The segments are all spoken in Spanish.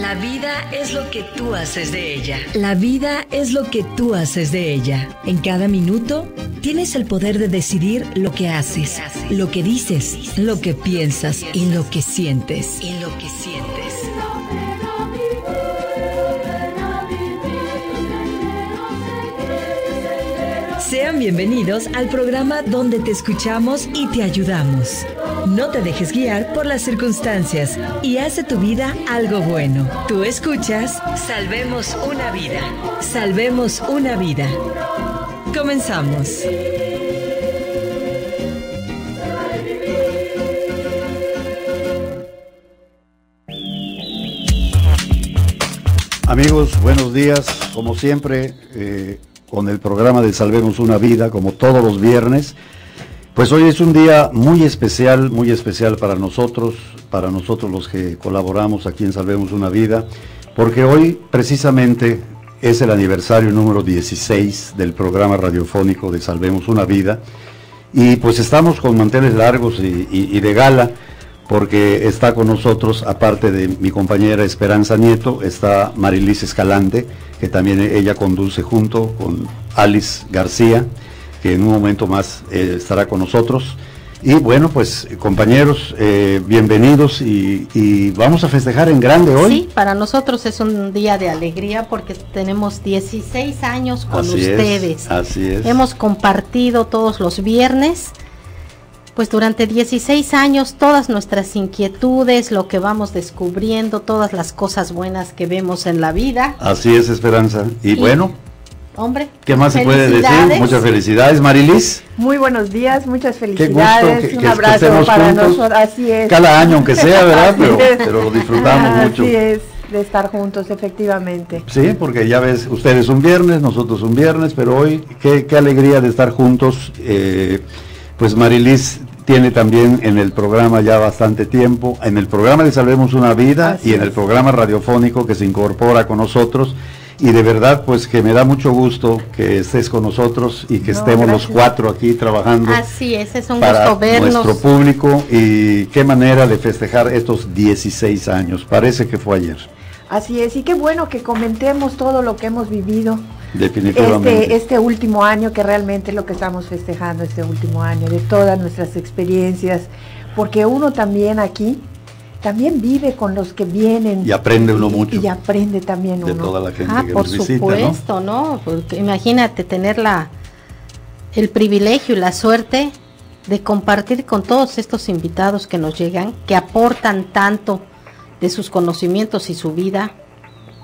La vida es lo que tú haces de ella. La vida es lo que tú haces de ella. En cada minuto tienes el poder de decidir lo que haces, lo que dices, lo que piensas y lo que sientes. Y lo que sientes. Sean bienvenidos al programa donde te escuchamos y te ayudamos. No te dejes guiar por las circunstancias y hace tu vida algo bueno. Tú escuchas Salvemos una vida. Salvemos una vida. Comenzamos. Amigos, buenos días. Como siempre, eh, con el programa de Salvemos una Vida, como todos los viernes. Pues hoy es un día muy especial, muy especial para nosotros, para nosotros los que colaboramos aquí en Salvemos una Vida, porque hoy precisamente es el aniversario número 16 del programa radiofónico de Salvemos una Vida, y pues estamos con manteles largos y, y de gala, porque está con nosotros, aparte de mi compañera Esperanza Nieto, está Marilis Escalante, que también ella conduce junto con Alice García, que en un momento más eh, estará con nosotros. Y bueno, pues compañeros, eh, bienvenidos y, vamos a festejar en grande hoy. Sí, para nosotros es un día de alegría porque tenemos 16 años con ustedes. así es. Hemos compartido todos los viernes pues durante 16 años todas nuestras inquietudes, lo que vamos descubriendo, todas las cosas buenas que vemos en la vida. Así es, Esperanza. Y, bueno, hombre, ¿qué más se puede decir? Muchas felicidades, Marilis. Muy buenos días, muchas felicidades. un abrazo para nosotros. Así es. Cada año, aunque sea, ¿verdad? Pero, pero, lo disfrutamos mucho. Así es de estar juntos, efectivamente. Sí, porque ya ves, ustedes un viernes, nosotros un viernes, pero hoy qué, qué alegría de estar juntos. Eh, pues Marilis tiene también en el programa ya bastante tiempo, en el programa de Salvemos una Vida y en el programa radiofónico que se incorpora con nosotros. Y de verdad, pues que me da mucho gusto que estés con nosotros y que estemos los cuatro aquí trabajando. Así es, es un para gusto vernos. Nuestro público y qué manera de festejar estos 16 años. Parece que fue ayer. Así es, y qué bueno que comentemos todo lo que hemos vivido Definitivamente. Este, este, último año, que realmente es lo que estamos festejando, este último año, de todas nuestras experiencias, porque uno también aquí, también vive con los que vienen. Y aprende uno mucho. Y aprende también uno. De toda la gente ah, que por nos visita, supuesto, ¿no? Porque imagínate tener la, el privilegio y la suerte de compartir con todos estos invitados que nos llegan, que aportan tanto de sus conocimientos y su vida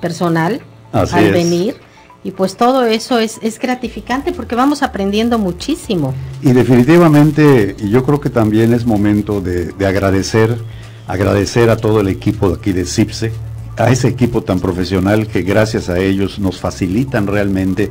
personal al venir y pues todo eso es, es gratificante porque vamos aprendiendo muchísimo. Y definitivamente yo creo que también es momento de, de agradecer, agradecer a todo el equipo de aquí de CIPSE, a ese equipo tan profesional que gracias a ellos nos facilitan realmente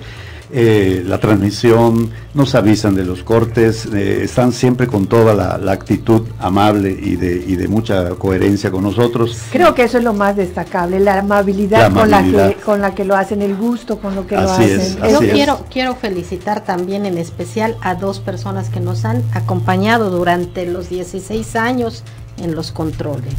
eh, la transmisión, nos avisan de los cortes, eh, están siempre con toda la, actitud amable y de, y de, mucha coherencia con nosotros. Creo que eso es lo más destacable, la amabilidad, Con, la que, con la que lo hacen, el gusto con lo que lo hacen. Yo quiero, quiero felicitar también en especial a dos personas que nos han acompañado durante los 16 años en los controles.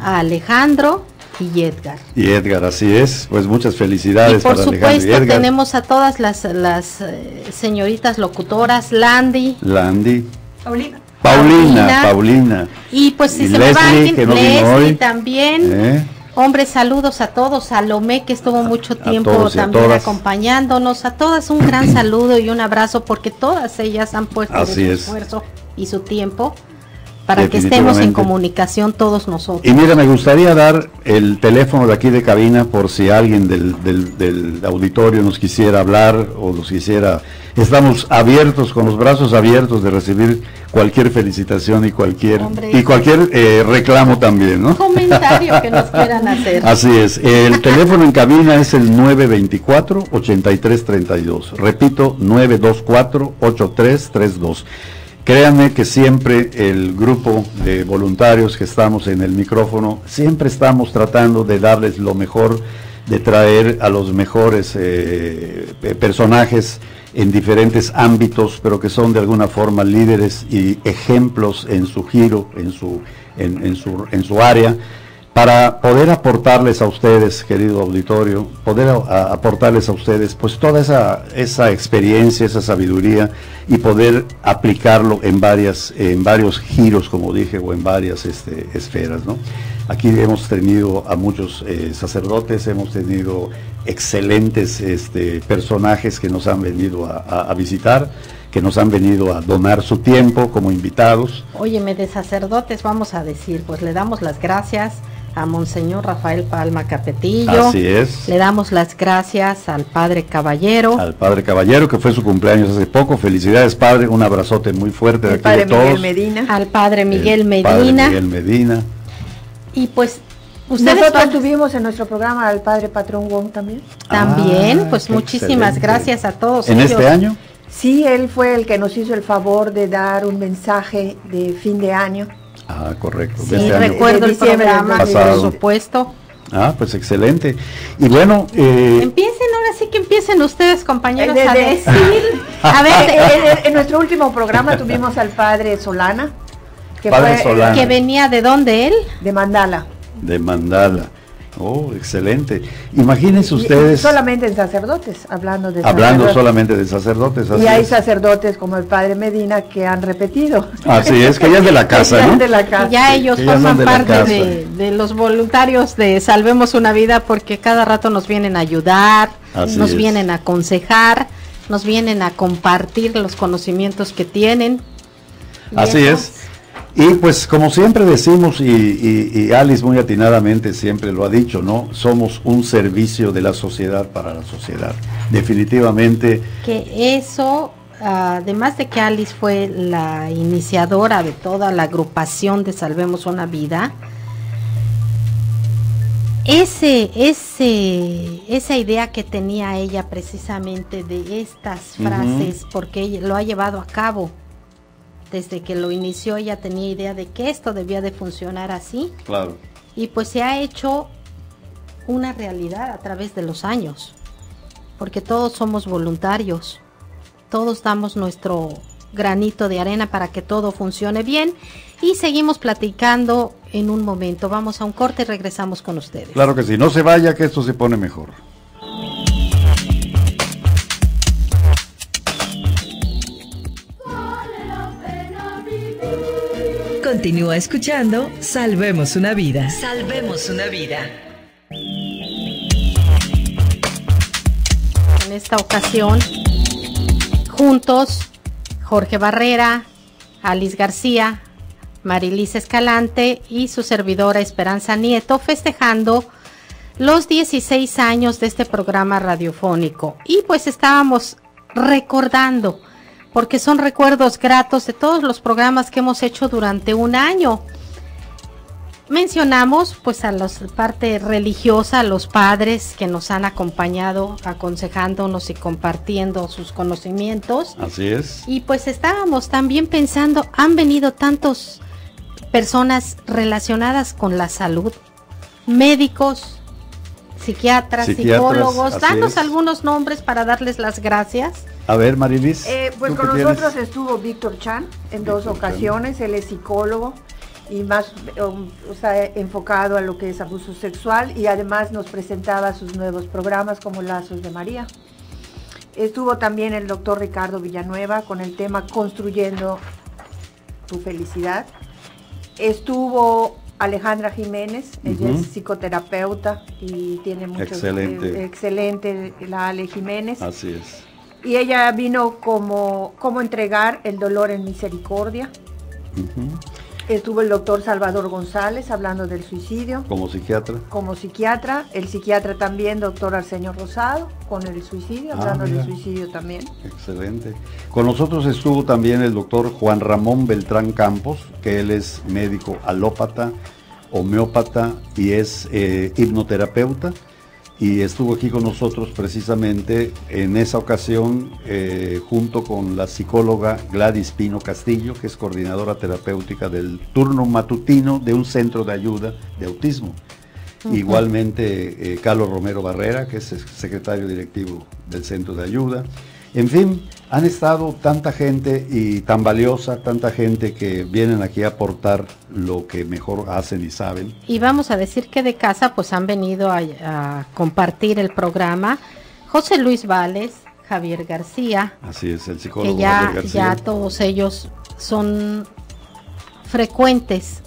A Alejandro y Edgar. Y Edgar, así es. Pues muchas felicidades. Y por supuesto tenemos a todas las, las eh, señoritas locutoras, Landy. Landy. Paulina. Paulina, Paulina. Y pues si se me va Leslie también. ¿Eh? Hombre, saludos a todos, a Lomé que estuvo mucho tiempo también acompañándonos, a todas un gran saludo y un abrazo porque todas ellas han puesto su esfuerzo y su tiempo para que estemos en comunicación todos nosotros. Y mira, me gustaría dar el teléfono de aquí de cabina por si alguien del, del, auditorio nos quisiera hablar o nos quisiera... Estamos abiertos, con los brazos abiertos de recibir cualquier felicitación y cualquier y cualquier eh, reclamo también, ¿no? Comentario que nos quieran hacer. Así es. El teléfono en cabina es el 924-8332. Repito, 924-8332. Créanme que siempre el grupo de voluntarios que estamos en el micrófono, siempre estamos tratando de darles lo mejor, de traer a los mejores eh, personajes en diferentes ámbitos, pero que son de alguna forma líderes y ejemplos en su giro, en su, en, su, en su área para poder aportarles a ustedes, querido auditorio, poder aportarles a ustedes pues toda esa, esa experiencia, esa sabiduría y poder aplicarlo en varias, en varios giros, como dije, o en varias este, esferas, ¿no? Aquí hemos tenido a muchos eh, sacerdotes, hemos tenido excelentes este, personajes que nos han venido a visitar que nos han venido a donar su tiempo como invitados. Óyeme, de sacerdotes vamos a decir, pues le damos las gracias a Monseñor Rafael Palma Capetillo. Así es. Le damos las gracias al Padre Caballero. Al Padre Caballero, que fue su cumpleaños hace poco. Felicidades, Padre. Un abrazote muy fuerte de aquí padre todos. Miguel Medina. Al Padre Miguel El Medina. Padre Miguel Medina. Y pues ustedes Nosotros van- tuvimos en nuestro programa al padre Patrón Wong también. también, Ah, pues muchísimas excelente. gracias a todos. ¿En ellos. este año? Sí, él fue el que nos hizo el favor de dar un mensaje de fin de año. Ah, correcto. Sí, este recuerdo el programa, por 2020. supuesto. Ah, pues excelente. Y bueno, eh, Empiecen, ahora sí que empiecen ustedes, compañeros, de- a de- decir. A ver, en- en nuestro último programa tuvimos al padre Solana, que Padre fue Solana. que venía de dónde él. de Mandala. de Mandala. Oh, excelente. Imagínense Y- ustedes, solamente en sacerdotes, hablando de hablando sacerdotes. solamente de sacerdotes. así Y hay es. sacerdotes como el padre Medina que han repetido. Así es, que ya es de la casa, Ya ¿no? de la casa. Y ya ellos que ya son forman de parte de, de los voluntarios de Salvemos una Vida porque cada rato nos vienen a ayudar, Así nos es. vienen a aconsejar, nos vienen a compartir los conocimientos que tienen. Así es. Y pues como siempre decimos, y, y- y Alice muy atinadamente siempre lo ha dicho, ¿no? Somos un servicio de la sociedad para la sociedad. Definitivamente, Que eso, además de que Alice fue la iniciadora de toda la agrupación de Salvemos una Vida, ese, ese, esa idea que tenía ella precisamente de estas frases, porque ella lo ha llevado a cabo. Desde que lo inició ella tenía idea de que esto debía de funcionar así claro. y pues se ha hecho una realidad a través de los años, porque todos somos voluntarios, todos damos nuestro granito de arena para que todo funcione bien y seguimos platicando en un momento. Vamos a un corte y regresamos con ustedes. Claro que sí, no se vaya, que esto se pone mejor. Continúa escuchando Salvemos una vida. Salvemos una vida. En esta ocasión, juntos, Jorge Barrera, Alice García, Marilis Escalante y su servidora Esperanza Nieto festejando los 16 años de este programa radiofónico. Y pues estábamos recordando, porque son recuerdos gratos de todos los programas que hemos hecho durante un año. Mencionamos pues a la parte religiosa, a los padres que nos han acompañado, aconsejándonos y compartiendo sus conocimientos. Así es. Y pues estábamos también pensando, han venido tantos personas relacionadas con la salud, médicos, psiquiatras, Psiquiatras, psicólogos, danos es. algunos nombres para darles las gracias. A ver, Marilis. Eh, pues ¿tú con nosotros tienes? estuvo Víctor Chan en dos Chan. ocasiones, él es psicólogo y más um, enfocado a lo que es abuso sexual y además nos presentaba sus nuevos programas como Lazos de María. Estuvo también el doctor Ricardo Villanueva con el tema Construyendo tu felicidad. Estuvo Alejandra Jiménez, ella es psicoterapeuta y tiene muchos Excelente. eh, excelente la Ale Jiménez. Así es. Y ella vino como cómo entregar el dolor en misericordia. Estuvo el doctor Salvador González hablando del suicidio Como psiquiatra. como psiquiatra. El psiquiatra también, doctor Arsenio Rosado, con el suicidio, Ah, hablando del suicidio también. Excelente. Con nosotros estuvo también el doctor Juan Ramón Beltrán Campos, que él es médico alópata, homeópata y es eh, hipnoterapeuta. Y estuvo aquí con nosotros precisamente en esa ocasión eh, junto con la psicóloga Gladys Pino Castillo, que es coordinadora terapéutica del turno matutino de un centro de ayuda de autismo. Igualmente eh, Carlos Romero Barrera, que es secretario directivo del centro de ayuda. En fin, han estado tanta gente y tan valiosa, tanta gente que vienen aquí a aportar lo que mejor hacen y saben. Y vamos a decir que de casa pues han venido a, compartir el programa José Luis Vales, Javier García. Así es, el psicólogo. Que ya, ya todos ellos son frecuentes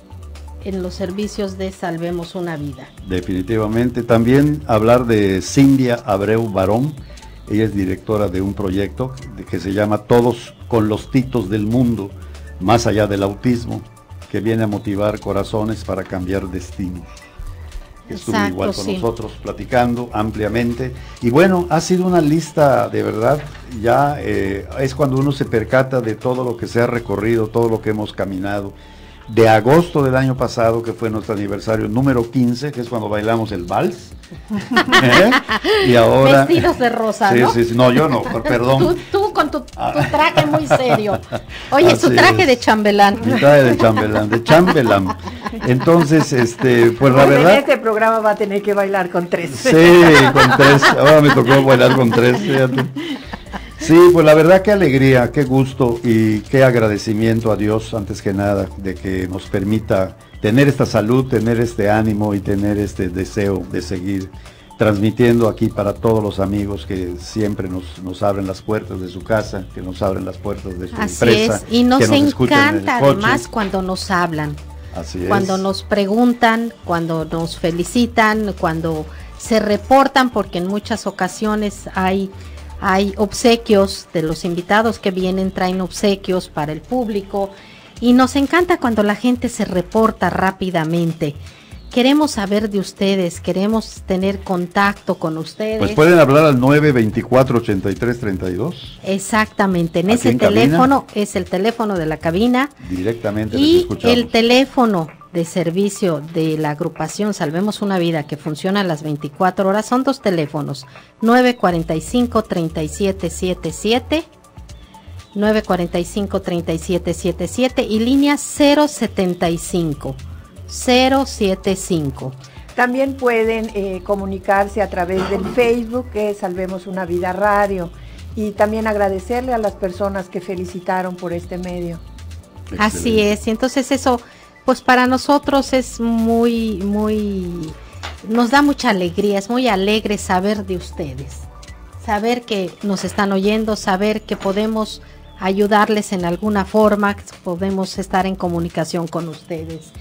en los servicios de Salvemos una Vida. Definitivamente. También hablar de Cindia Abreu Barón ella es directora de un proyecto que se llama Todos con los titos del mundo, más allá del autismo, que viene a motivar corazones para cambiar destinos. Estuvo igual con nosotros platicando ampliamente. Y bueno, ha sido una lista de verdad, ya eh, es cuando uno se percata de todo lo que se ha recorrido, todo lo que hemos caminado de agosto del año pasado, que fue nuestro aniversario número 15, que es cuando bailamos el vals. ¿Eh? Y ahora... Vestidos de rosa, ¿no? Sí, sí, no, yo no, perdón. Tú, con tu, traje muy serio. Oye, su traje de chambelán. Mi traje de chambelán, de chambelán. Entonces, este, pues la verdad... En este programa va a tener que bailar con tres. Sí, con tres. Ahora me tocó bailar con tres, fíjate. Sí, pues la verdad qué alegría, qué gusto y qué agradecimiento a Dios antes que nada de que nos permita tener esta salud, tener este ánimo y tener este deseo de seguir transmitiendo aquí para todos los amigos que siempre nos, abren las puertas de su casa, que nos abren las puertas de su Así empresa. Es. Y nos, encanta además cuando nos hablan, Así es. cuando nos preguntan, cuando nos felicitan, cuando se reportan, porque en muchas ocasiones hay hay obsequios de los invitados que vienen, traen obsequios para el público y nos encanta cuando la gente se reporta rápidamente. Queremos saber de ustedes, queremos tener contacto con ustedes. Pues pueden hablar al 924-8332. Exactamente, en ese teléfono es el teléfono de la cabina. Directamente. Y el teléfono de servicio de la agrupación Salvemos una Vida que funciona a las 24 horas son dos teléfonos, 945-3777, 945-3777 y línea 075, 075. También pueden eh, comunicarse a través del Facebook que Salvemos una Vida Radio y también agradecerle a las personas que felicitaron por este medio. Así es, y entonces eso pues para nosotros es muy, muy, nos da mucha alegría, es muy alegre saber de ustedes, saber que nos están oyendo, saber que podemos ayudarles en alguna forma, podemos estar en comunicación con ustedes.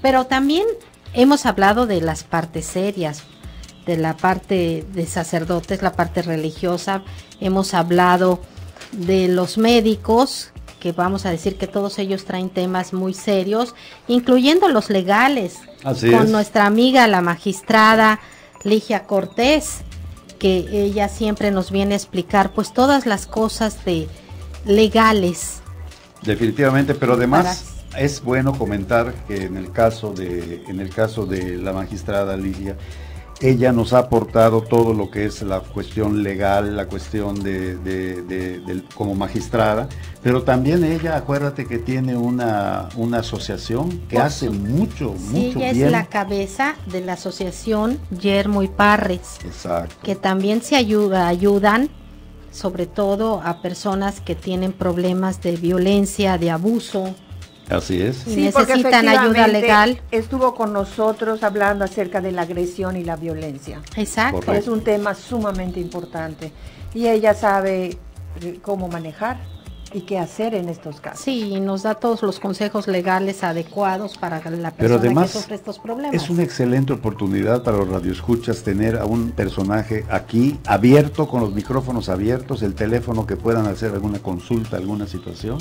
Pero también hemos hablado de las partes serias, de la parte de sacerdotes, la parte religiosa, hemos hablado de los médicos que vamos a decir que todos ellos traen temas muy serios, incluyendo los legales, con nuestra amiga la magistrada Ligia Cortés, que ella siempre nos viene a explicar pues todas las cosas de legales. Definitivamente, pero además es bueno comentar que en el caso de en el caso de la magistrada Ligia ella nos ha aportado todo lo que es la cuestión legal, la cuestión de, como magistrada, pero también ella, acuérdate que tiene una, una asociación que hace mucho, sí, ella es la cabeza de la asociación Yermo y Parres, Exacto. que también se ayuda, ayudan sobre todo a personas que tienen problemas de violencia, de abuso, Así es. Sí, necesitan ayuda legal. Estuvo con nosotros hablando acerca de la agresión y la violencia. Exacto. Es un tema sumamente importante y ella sabe eh, cómo manejar y qué hacer en estos casos. Sí, nos da todos los consejos legales adecuados para la persona que sufre estos problemas. Es una excelente oportunidad para los radioescuchas tener a un personaje aquí abierto, con los micrófonos abiertos, el teléfono que puedan hacer alguna consulta, alguna situación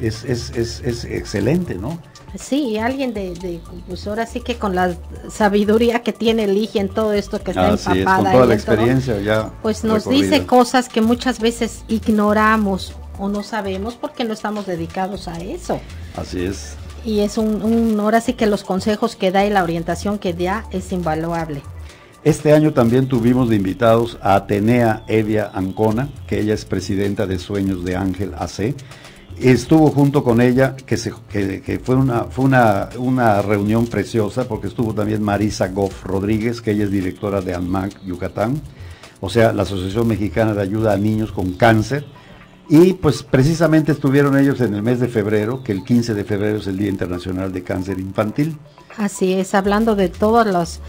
es, es, es, es excelente, ¿no? Sí, alguien de, de, pues ahora sí que con la sabiduría que tiene Ligia en todo esto que está empapada. con toda la experiencia ya. Pues nos dice cosas que muchas veces ignoramos o no sabemos porque no estamos dedicados a eso. Así es. Y es un, un ahora sí que los consejos que da y la orientación que da es invaluable. Este año también tuvimos de invitados a Atenea Evia Ancona, que ella es presidenta de Sueños de Ángel AC estuvo junto con ella, que, se, que, fue, una, fue una, una, reunión preciosa, porque estuvo también Marisa Goff Rodríguez, que ella es directora de ANMAC Yucatán, o sea, la Asociación Mexicana de Ayuda a Niños con Cáncer, Y pues precisamente estuvieron ellos en el mes de febrero, que el 15 de febrero es el Día Internacional de Cáncer Infantil. Así es, hablando de todas las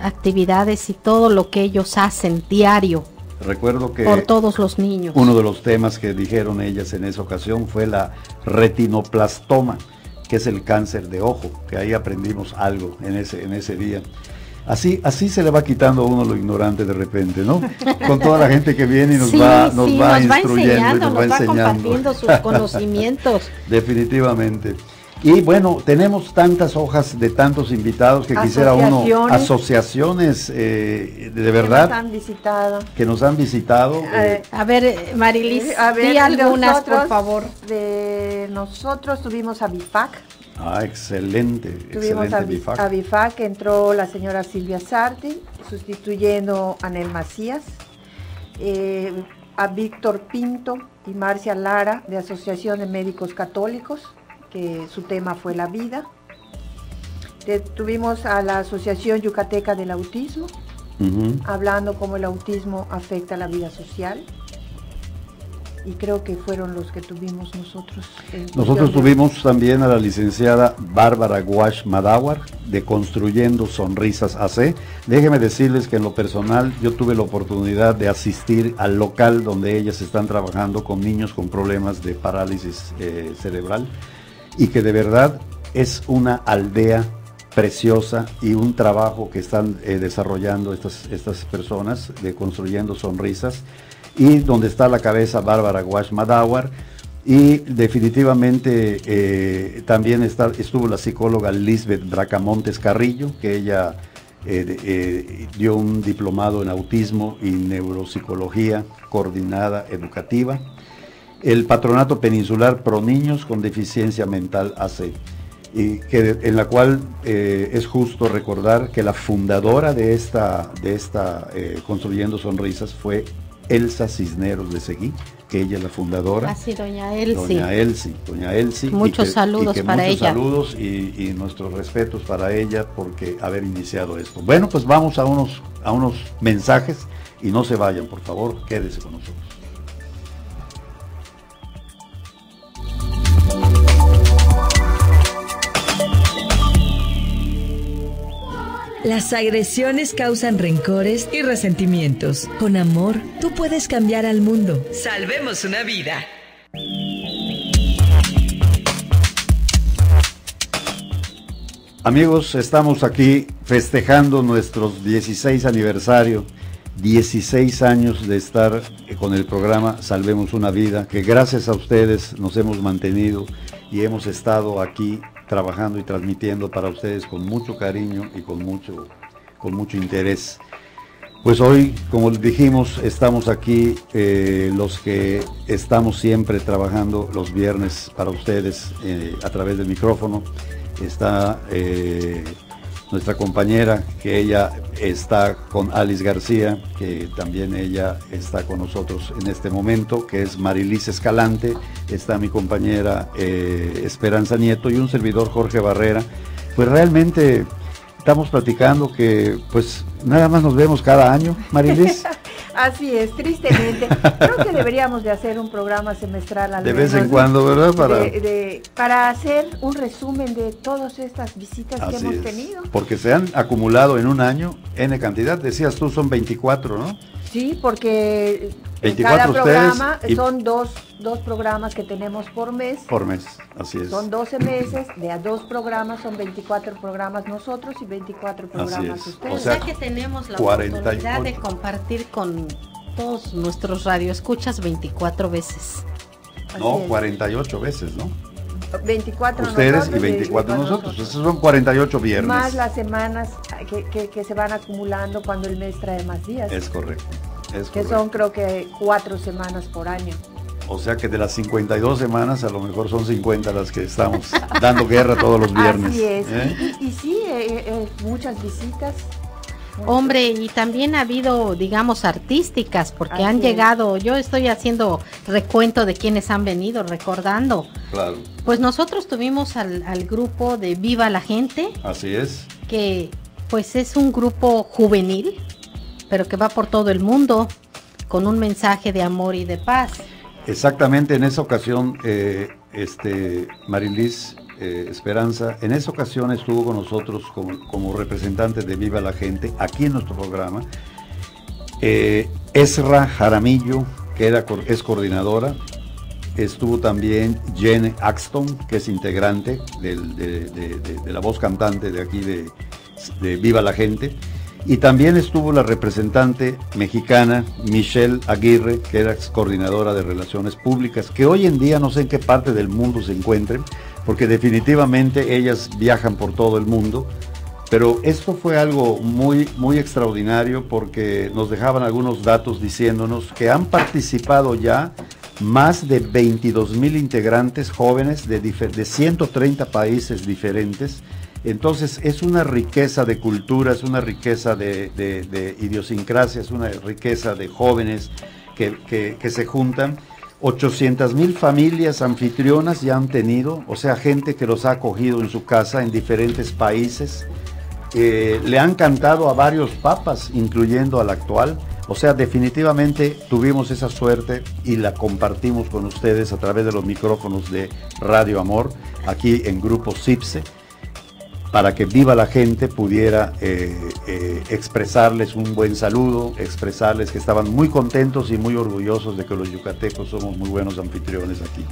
actividades y todo lo que ellos hacen diario. Recuerdo que por todos los niños. Uno de los temas que dijeron ellas en esa ocasión fue la retinoplastoma, que es el cáncer de ojo, que ahí aprendimos algo en ese, en ese día. Así, así se le va quitando a uno lo ignorante de repente, ¿no? Con toda la gente que viene y nos va, nos va instruyendo, nos va, compartiendo sus conocimientos. Definitivamente. Y bueno, tenemos tantas hojas de tantos invitados que quisiera uno, asociaciones eh, de verdad. Que nos han visitado. Que nos han visitado. Eh, a ver, Marilis, a ver, algunas, por favor. De nosotros tuvimos a BIFAC. Ah, excelente. Tuvimos excelente a, BIFAC. entró la señora Silvia Sarti, sustituyendo a Nel Macías. Eh, a Víctor Pinto y Marcia Lara, de Asociación de Médicos Católicos su tema fue la vida. Tuvimos a la Asociación Yucateca del Autismo, hablando cómo el autismo afecta la vida social. Y creo que fueron los que tuvimos nosotros. Nosotros tuvimos también a la licenciada Bárbara Guash Madawar de Construyendo Sonrisas AC. Déjenme decirles que en lo personal yo tuve la oportunidad de asistir al local donde ellas están trabajando con niños con problemas de parálisis eh, cerebral y que de verdad es una aldea preciosa y un trabajo que están eh, desarrollando estas, estas personas de construyendo sonrisas. Y donde está la cabeza Bárbara Guash Madawar. Y definitivamente eh, también estuvo la psicóloga Lisbeth Bracamontes Carrillo, que ella eh, dio un diplomado en autismo y neuropsicología coordinada educativa el Patronato Peninsular Pro Niños con Deficiencia Mental AC, y que, en la cual eh, es justo recordar que la fundadora de esta, de esta eh, Construyendo Sonrisas fue Elsa Cisneros de Seguí, que ella es la fundadora. Así, doña Elsie. Doña Elsie, doña Elsie. Muchos saludos para muchos ella. saludos y, y, nuestros respetos para ella porque haber iniciado esto. Bueno, pues vamos a unos, a unos mensajes y no se vayan, por favor, quédese con nosotros. Las agresiones causan rencores y resentimientos. Con amor, tú puedes cambiar al mundo. Salvemos una vida. Amigos, estamos aquí festejando nuestros 16 aniversario, 16 años de estar con el programa Salvemos una vida, que gracias a ustedes nos hemos mantenido y hemos estado aquí trabajando y transmitiendo para ustedes con mucho cariño y con mucho, con mucho interés. Pues hoy, como dijimos, estamos aquí eh, los que estamos siempre trabajando los viernes para ustedes eh, a través del micrófono. Está eh, nuestra compañera, que ella está con Alice García, que también ella está con nosotros en este momento, que es Marilis Escalante, está mi compañera eh, Esperanza Nieto y un servidor Jorge Barrera. Pues realmente estamos platicando que pues nada más nos vemos cada año, Marilis. Así es, tristemente. Creo que deberíamos de hacer un programa semestral al De vez en cuando, ¿verdad? Para... para hacer un resumen de todas estas visitas que hemos tenido. Porque se han acumulado en un año N cantidad, decías tú, son 24, ¿no? Sí, porque en cada programa son dos, dos programas que tenemos por mes. Por mes, así es. Son 12 meses, de a dos programas son 24 programas nosotros y 24 programas ustedes. O sea, que tenemos la oportunidad de compartir con todos nuestros radioescuchas 24 veces. no, 48 veces, ¿no? 24 Ustedes y 24 nosotros. Esos son 48 viernes. Más las semanas que, que, se van acumulando cuando el mes trae más días. Es correcto. Es que son creo que cuatro semanas por año. O sea que de las 52 semanas a lo mejor son 50 las que estamos dando guerra todos los viernes. Así es. ¿eh? Y, sí, eh, eh, muchas visitas. Hombre, y también ha habido, digamos, artísticas, porque han llegado, yo estoy haciendo recuento de quienes han venido, recordando. Claro. Pues nosotros tuvimos al, al grupo de Viva la Gente. Así es. Que pues es un grupo juvenil, pero que va por todo el mundo con un mensaje de amor y de paz. Exactamente, en esa ocasión, eh, este, Marilis eh, Esperanza, en esa ocasión estuvo con nosotros como, representante de Viva la Gente, aquí en nuestro programa, eh, Esra Jaramillo, que era, es coordinadora, estuvo también Jen Axton, que es integrante de, la voz cantante de aquí de Viva la Gente, y también estuvo la representante mexicana Michelle Aguirre, que era coordinadora de Relaciones Públicas, que hoy en día no sé en qué parte del mundo se encuentren, porque definitivamente ellas viajan por todo el mundo. Pero esto fue algo muy, muy extraordinario porque nos dejaban algunos datos diciéndonos que han participado ya más de 22 mil integrantes jóvenes de, de 130 países diferentes entonces es una riqueza de cultura, es una riqueza de, idiosincrasia, es una riqueza de jóvenes que, se juntan. 800 mil familias anfitrionas ya han tenido, o sea, gente que los ha acogido en su casa en diferentes países. Eh, le han cantado a varios papas, incluyendo al actual. O sea, definitivamente tuvimos esa suerte y la compartimos con ustedes a través de los micrófonos de Radio Amor, aquí en Grupo CIPSE para que viva la gente pudiera eh, eh, expresarles un buen saludo, expresarles que estaban muy contentos y muy orgullosos de que los yucatecos somos muy buenos anfitriones aquí.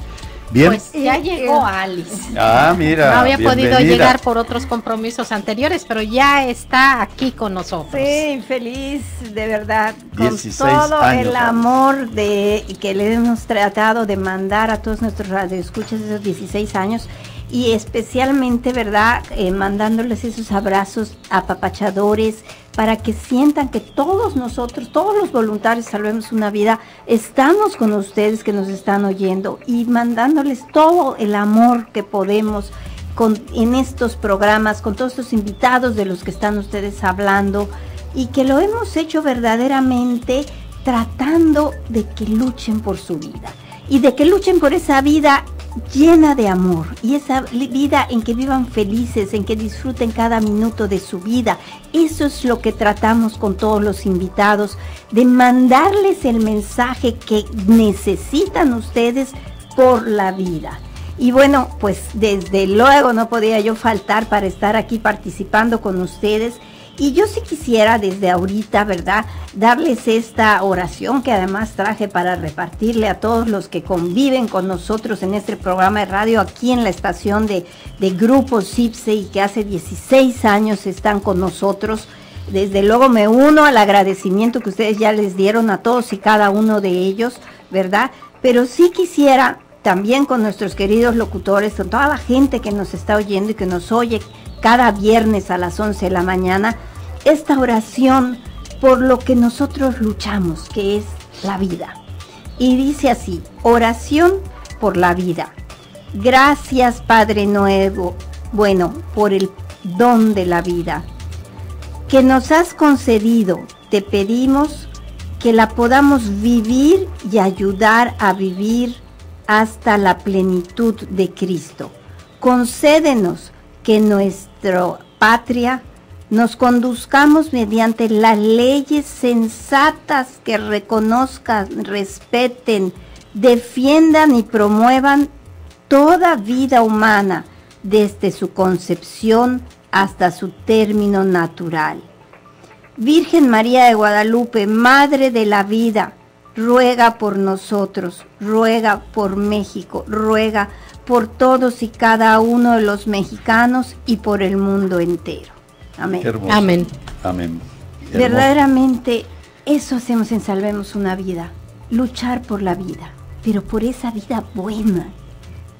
Bien. Pues ya llegó Alice. Ah, mira. No había podido llegar por otros compromisos anteriores, pero ya está aquí con nosotros. Sí, feliz, de verdad, con todo el amor de que le hemos tratado de mandar a todos nuestros radioescuchas esos 16 años y especialmente, ¿verdad? Eh, mandándoles esos abrazos apapachadores para que sientan que todos nosotros, todos los voluntarios Salvemos una Vida, estamos con ustedes que nos están oyendo y mandándoles todo el amor que podemos con, en estos programas, con todos estos invitados de los que están ustedes hablando y que lo hemos hecho verdaderamente tratando de que luchen por su vida y de que luchen por esa vida llena de amor y esa vida en que vivan felices, en que disfruten cada minuto de su vida. Eso es lo que tratamos con todos los invitados, de mandarles el mensaje que necesitan ustedes por la vida. Y bueno, pues desde luego no podía yo faltar para estar aquí participando con ustedes y yo sí quisiera desde ahorita, ¿verdad? Darles esta oración que además traje para repartirle a todos los que conviven con nosotros en este programa de radio aquí en la estación de, de Grupo CIPSE y que hace 16 años están con nosotros. Desde luego me uno al agradecimiento que ustedes ya les dieron a todos y cada uno de ellos, ¿verdad? Pero sí quisiera también con nuestros queridos locutores, con toda la gente que nos está oyendo y que nos oye cada viernes a las 11 de la mañana esta oración por lo que nosotros luchamos, que es la vida. Y dice así, oración por la vida. Gracias Padre Nuevo, bueno, por el don de la vida que nos has concedido. Te pedimos que la podamos vivir y ayudar a vivir hasta la plenitud de Cristo. Concédenos que nuestra patria nos conduzcamos mediante las leyes sensatas que reconozcan, respeten, defiendan y promuevan toda vida humana desde su concepción hasta su término natural. Virgen María de Guadalupe, Madre de la Vida, ruega por nosotros, ruega por México, ruega por todos y cada uno de los mexicanos y por el mundo entero. Amén. Amén. Amén. Verdaderamente eso hacemos en Salvemos una vida, luchar por la vida, pero por esa vida buena,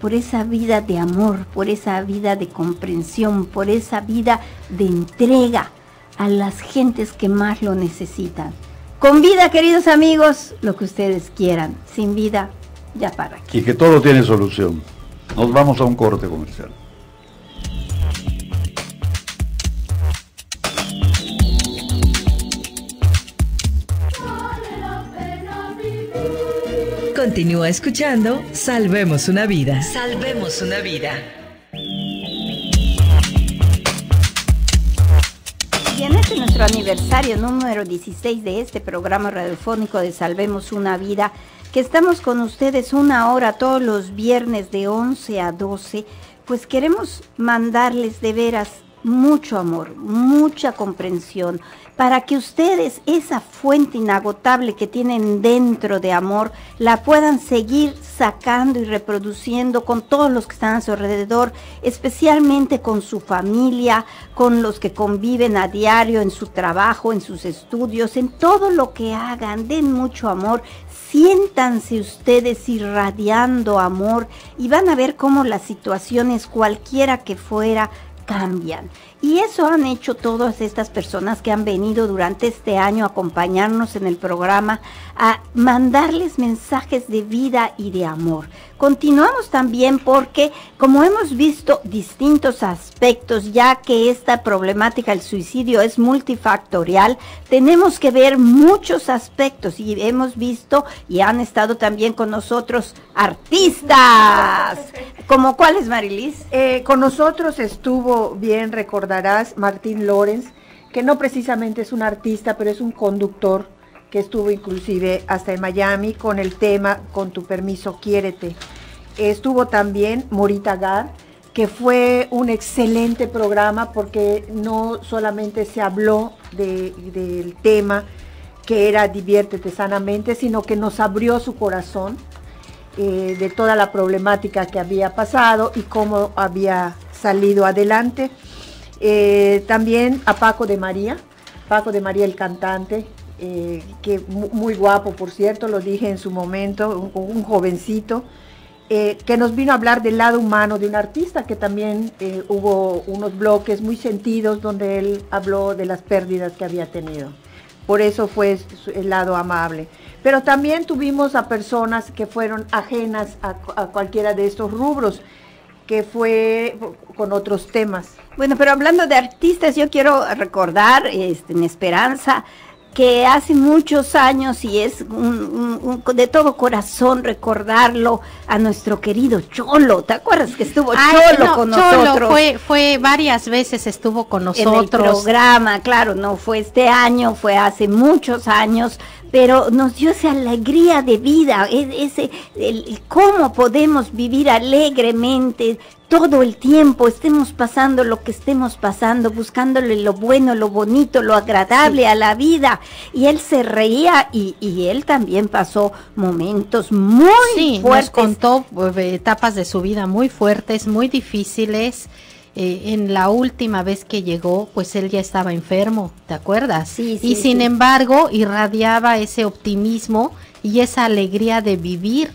por esa vida de amor, por esa vida de comprensión, por esa vida de entrega a las gentes que más lo necesitan. Con vida, queridos amigos, lo que ustedes quieran. Sin vida, ya para aquí. Y que todo tiene solución. Nos vamos a un corte comercial. Continúa escuchando Salvemos una vida. Salvemos una vida. Y en este nuestro aniversario número 16 de este programa radiofónico de Salvemos una vida, que estamos con ustedes una hora todos los viernes de 11 a 12, pues queremos mandarles de veras mucho amor, mucha comprensión, para que ustedes esa fuente inagotable que tienen dentro de amor la puedan seguir sacando y reproduciendo con todos los que están a su alrededor, especialmente con su familia, con los que conviven a diario en su trabajo, en sus estudios, en todo lo que hagan, den mucho amor, siéntanse ustedes irradiando amor y van a ver cómo las situaciones, cualquiera que fuera, cambian. Y eso han hecho todas estas personas que han venido durante este año a acompañarnos en el programa, a mandarles mensajes de vida y de amor. Continuamos también porque, como hemos visto distintos aspectos, ya que esta problemática del suicidio es multifactorial, tenemos que ver muchos aspectos y hemos visto y han estado también con nosotros artistas. ¿Como cuáles, Marilis? Eh, con nosotros estuvo, bien recordarás, Martín Lorenz, que no precisamente es un artista, pero es un conductor que estuvo inclusive hasta en Miami con el tema Con tu permiso, quiérete. Estuvo también Morita Gar, que fue un excelente programa porque no solamente se habló del tema que era diviértete sanamente, sino que nos abrió su corazón eh, de toda la problemática que había pasado y cómo había salido adelante. Eh, también a Paco de María, Paco de María el cantante, eh, que muy guapo, por cierto, lo dije en su momento, un, jovencito, eh, que nos vino a hablar del lado humano de un artista, que también eh, hubo unos bloques muy sentidos donde él habló de las pérdidas que había tenido. Por eso fue el lado amable. Pero también tuvimos a personas que fueron ajenas a, cualquiera de estos rubros que fue con otros temas. Bueno, pero hablando de artistas, yo quiero recordar este, en Esperanza que hace muchos años y es de todo corazón recordarlo a nuestro querido Cholo. ¿Te acuerdas que estuvo Cholo con nosotros? Fue, fue varias veces estuvo con nosotros. En el programa, claro, no fue este año, fue hace muchos años, pero nos dio esa alegría de vida, ese, el, cómo podemos vivir alegremente todo el tiempo, estemos pasando lo que estemos pasando, buscándole lo bueno, lo bonito, lo agradable a la vida. Y él se reía y, él también pasó momentos muy sí, fuertes. Nos contó eh, etapas de su vida muy fuertes, muy difíciles. Eh, en la última vez que llegó, pues él ya estaba enfermo, ¿te acuerdas? Sí, sí, y sin embargo, irradiaba ese optimismo y esa alegría de vivir.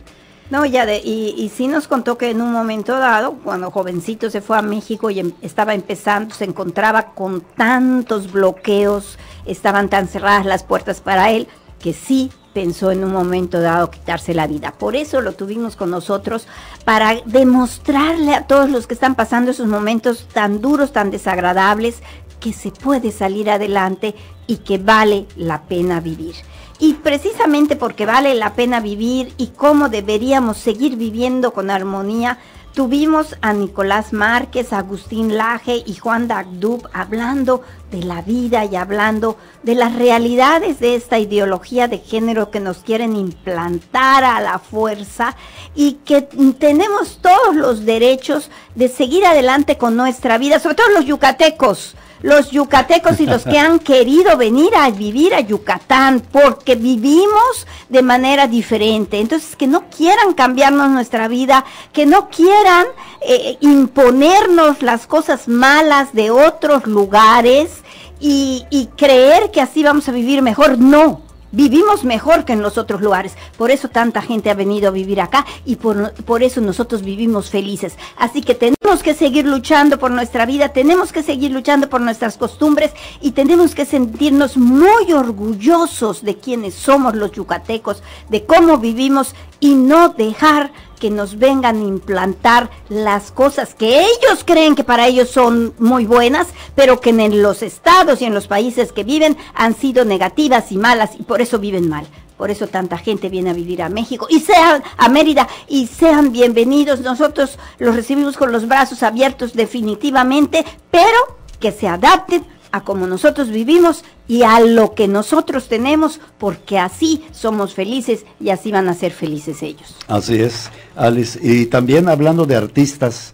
No, ya de, y, y sí nos contó que en un momento dado, cuando jovencito se fue a México y em, estaba empezando, se encontraba con tantos bloqueos, estaban tan cerradas las puertas para él, que sí pensó en un momento dado quitarse la vida. Por eso lo tuvimos con nosotros, para demostrarle a todos los que están pasando esos momentos tan duros, tan desagradables, que se puede salir adelante y que vale la pena vivir. Y precisamente porque vale la pena vivir y cómo deberíamos seguir viviendo con armonía, Tuvimos a Nicolás Márquez, Agustín Laje y Juan Dagdub hablando de la vida y hablando de las realidades de esta ideología de género que nos quieren implantar a la fuerza y que tenemos todos los derechos de seguir adelante con nuestra vida, sobre todo los yucatecos los yucatecos y los que han querido venir a vivir a Yucatán porque vivimos de manera diferente. Entonces, que no quieran cambiarnos nuestra vida, que no quieran eh, imponernos las cosas malas de otros lugares y, y creer que así vamos a vivir mejor. No, Vivimos mejor que en los otros lugares. Por eso tanta gente ha venido a vivir acá y por, por, eso nosotros vivimos felices. Así que tenemos que seguir luchando por nuestra vida, tenemos que seguir luchando por nuestras costumbres y tenemos que sentirnos muy orgullosos de quienes somos los yucatecos, de cómo vivimos y no dejar que nos vengan a implantar las cosas que ellos creen que para ellos son muy buenas, pero que en los estados y en los países que viven han sido negativas y malas y por eso viven mal. Por eso tanta gente viene a vivir a México y sean a Mérida y sean bienvenidos. Nosotros los recibimos con los brazos abiertos definitivamente, pero que se adapten a como nosotros vivimos y a lo que nosotros tenemos, porque así somos felices y así van a ser felices ellos. Así es, Alice. Y también hablando de artistas,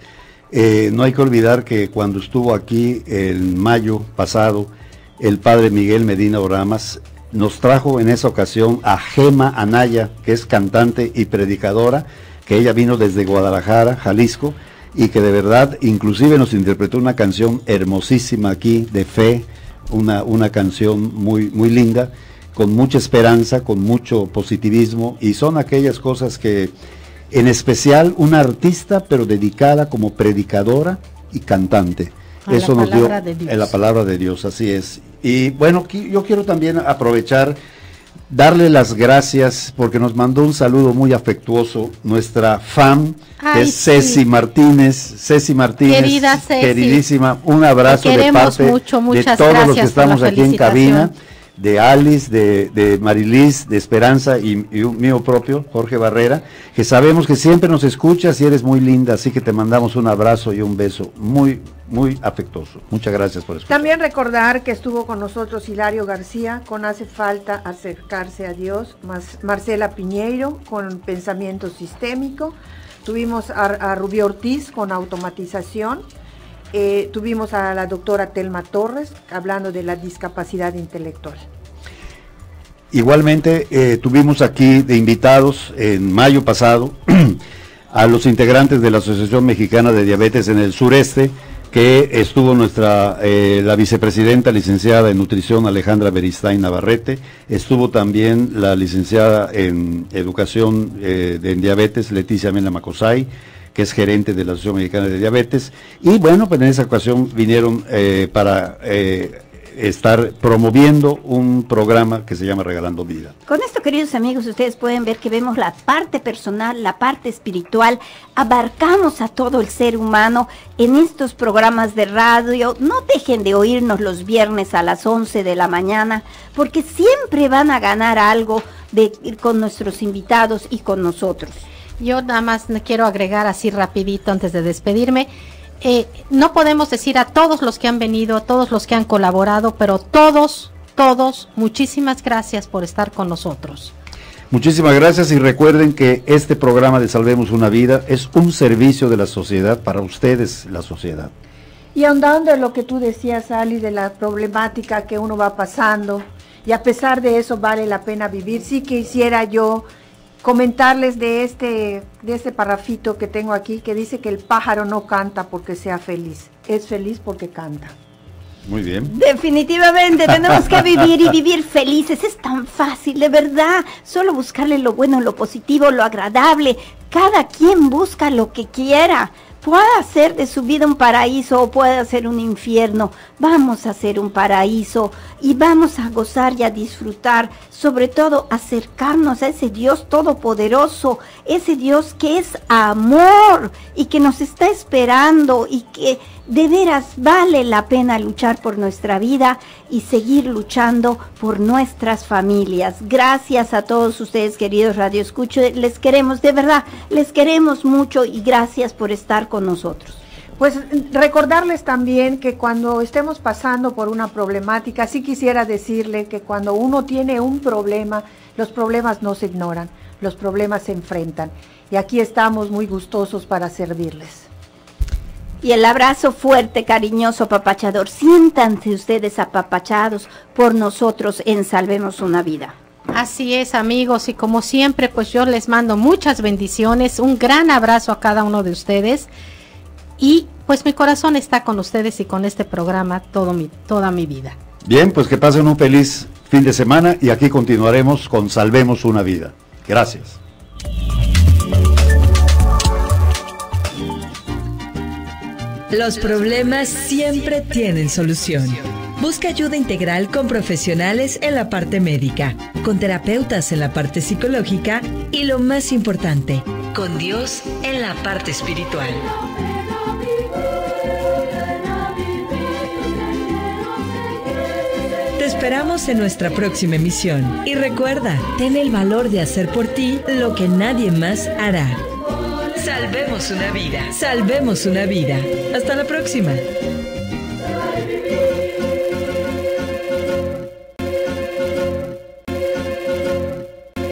eh, no hay que olvidar que cuando estuvo aquí en mayo pasado, el padre Miguel Medina Oramas nos trajo en esa ocasión a Gema Anaya, que es cantante y predicadora, que ella vino desde Guadalajara, Jalisco, y que de verdad inclusive nos interpretó una canción hermosísima aquí de fe, una, una canción muy, muy linda, con mucha esperanza, con mucho positivismo, y son aquellas cosas que, en especial una artista, pero dedicada como predicadora y cantante. Eso nos dio en la palabra de Dios, así es. Y bueno, yo quiero también aprovechar darle las gracias porque nos mandó un saludo muy afectuoso nuestra fan, es Ceci Martínez. Ceci Martínez, Querida Ceci, queridísima, un abrazo de parte de todos los que estamos aquí en cabina de Alice, de, de Marilis, de Esperanza y, mío propio, Jorge Barrera, que sabemos que siempre nos escuchas y eres muy linda, así que te mandamos un abrazo y un beso muy, muy afectuoso. Muchas gracias por escuchar. También recordar que estuvo con nosotros Hilario García, con Hace falta acercarse a Dios, Marcela Piñeiro, con Pensamiento Sistémico, tuvimos a, a Rubio Ortiz con Automatización, eh, tuvimos a la doctora Telma Torres hablando de la discapacidad intelectual. Igualmente eh, tuvimos aquí de invitados en mayo pasado a los integrantes de la Asociación Mexicana de Diabetes en el sureste, que estuvo nuestra, eh, la vicepresidenta licenciada en nutrición Alejandra Beristain Navarrete, estuvo también la licenciada en educación en diabetes Leticia Mena Macosay, que es gerente de la Asociación Mexicana de Diabetes. Y bueno, pues en esa ocasión vinieron eh, para eh, estar promoviendo un programa que se llama Regalando Vida. Con esto, queridos amigos, ustedes pueden ver que vemos la parte personal, la parte espiritual, abarcamos a todo el ser humano en estos programas de radio. No dejen de oírnos los viernes a las 11 de la mañana, porque siempre van a ganar algo de, con nuestros invitados y con nosotros. Yo nada más quiero agregar así rapidito antes de despedirme. Eh, no podemos decir a todos los que han venido, a todos los que han colaborado, pero todos, todos, muchísimas gracias por estar con nosotros. Muchísimas gracias y recuerden que este programa de Salvemos una Vida es un servicio de la sociedad para ustedes, la sociedad. Y ahondando en lo que tú decías, Ali, de la problemática que uno va pasando, y a pesar de eso vale la pena vivir, sí que hiciera yo comentarles de este, de este parrafito que tengo aquí que dice que el pájaro no canta porque sea feliz, es feliz porque canta. Muy bien. Definitivamente, tenemos que vivir y vivir felices. Es tan fácil, de verdad. Solo buscarle lo bueno, lo positivo, lo agradable. Cada quien busca lo que quiera puede hacer de su vida un paraíso o puede ser un infierno. Vamos a hacer un paraíso y vamos a gozar y a disfrutar, sobre todo acercarnos a ese Dios todopoderoso, ese Dios que es amor y que nos está esperando y que de veras vale la pena luchar por nuestra vida y seguir luchando por nuestras familias. Gracias a todos ustedes, queridos Radio Escucho. Les queremos, de verdad, les queremos mucho y gracias por estar con nosotros. Pues recordarles también que cuando estemos pasando por una problemática, sí quisiera decirle que cuando uno tiene un problema, los problemas no se ignoran, los problemas se enfrentan. Y aquí estamos muy gustosos para servirles y el abrazo fuerte, cariñoso, apapachador. Siéntanse ustedes apapachados por nosotros en Salvemos una Vida. Así es, amigos, y como siempre, pues yo les mando muchas bendiciones, un gran abrazo a cada uno de ustedes y pues mi corazón está con ustedes y con este programa todo mi, toda mi vida. Bien, pues que pasen un feliz fin de semana y aquí continuaremos con Salvemos una Vida. Gracias. Los problemas siempre tienen solución. Busca ayuda integral con profesionales en la parte médica, con terapeutas en la parte psicológica y lo más importante, con Dios en la parte espiritual. Esperamos en nuestra próxima emisión y recuerda, ten el valor de hacer por ti lo que nadie más hará. Salvemos una vida. Salvemos una vida. Hasta la próxima.